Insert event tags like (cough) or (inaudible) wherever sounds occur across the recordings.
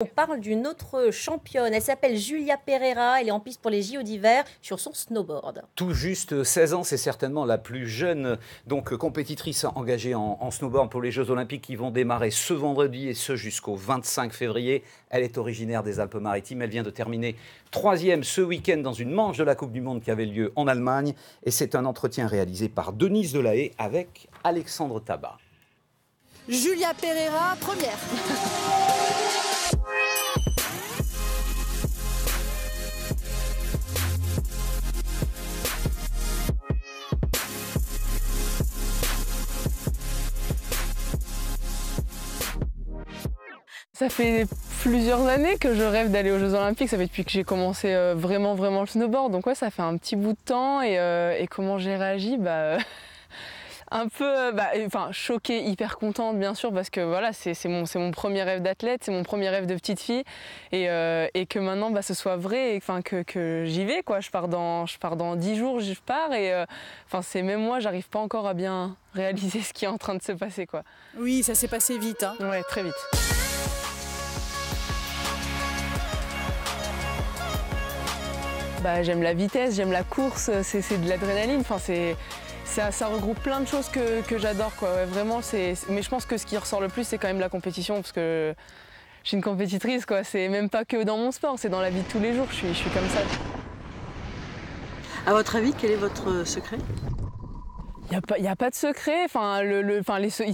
On parle d'une autre championne. Elle s'appelle Julia Pereira. Elle est en piste pour les JO d'hiver sur son snowboard. Tout juste 16 ans, c'est certainement la plus jeune donc compétitrice engagée en, snowboard pour les Jeux Olympiques qui vont démarrer ce vendredi et ce jusqu'au 25 février. Elle est originaire des Alpes-Maritimes. Elle vient de terminer troisième ce week-end dans une manche de la Coupe du Monde qui avait lieu en Allemagne. Et c'est un entretien réalisé par Denise Delahaye avec Alexandre Tabat. Julia Pereira, première. (laughs) Ça fait plusieurs années que je rêve d'aller aux Jeux Olympiques. Ça fait depuis que j'ai commencé euh, vraiment, vraiment le snowboard. Donc ouais, ça fait un petit bout de temps. Et, euh, comment j'ai réagi bah, (laughs) un peu, bah, enfin, choquée, hyper contente, bien sûr, parce que voilà, c'est mon, mon premier rêve d'athlète, c'est mon premier rêve de petite fille. Et, euh, que maintenant, bah, ce soit vrai, enfin, que, que j'y vais, quoi. Je pars dans, je pars dans 10 jours, je pars. Et enfin, c'est même moi, j'arrive pas encore à bien réaliser ce qui est en train de se passer, quoi. Oui, ça s'est passé vite. Hein. Ouais, très vite. Bah, j'aime la vitesse, j'aime la course, c'est de l'adrénaline. Enfin, ça, ça, regroupe plein de choses que, j'adore. vraiment, mais je pense que ce qui ressort le plus, c'est quand même la compétition, parce que je suis une compétitrice. C'est même pas que dans mon sport, c'est dans la vie de tous les jours. Je suis, je suis comme ça. À votre avis, quel est votre secret? Il n'y a, pas de secret, enfin, le, le,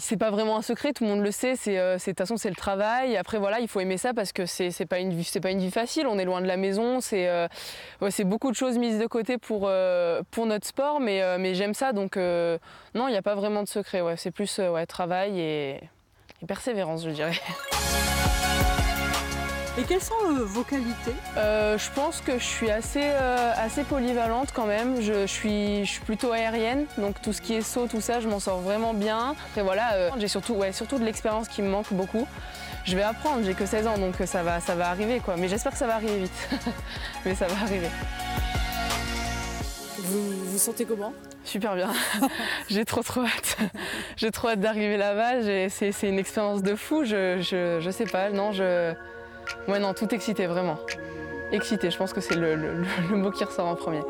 c'est pas vraiment un secret, tout le monde le sait, c'est, euh, de toute façon c'est le travail. Après voilà, il faut aimer ça parce que c'est, c'est pas une vie, pas une vie facile. On est loin de la maison, c'est, euh, c'est beaucoup de choses mises de côté pour, euh, pour notre sport, mais, mais j'aime ça, donc non, il n'y a pas vraiment de secret. Ouais, c'est plus ouais, travail et persévérance, je dirais. Et quelles sont euh, vos qualités? Euh, Je pense que je suis assez, euh, assez polyvalente quand même. Je, suis, je, suis, plutôt aérienne, donc tout ce qui est saut, tout ça, je m'en sors vraiment bien. Après voilà, j'ai surtout, ouais, surtout de l'expérience qui me manque beaucoup. Je vais apprendre, j'ai que 16 ans, donc ça va, ça va arriver quoi. Mais j'espère que ça va arriver vite. (laughs) Mais ça va arriver. Vous vous sentez comment? Super bien. (laughs) j'ai trop trop hâte. (laughs) j'ai trop hâte d'arriver là-bas. C'est une expérience de fou. Je, je, je sais pas, non, je. Ouais, non, tout excité, vraiment. Excité, je pense que c'est le, mot qui ressort en premier.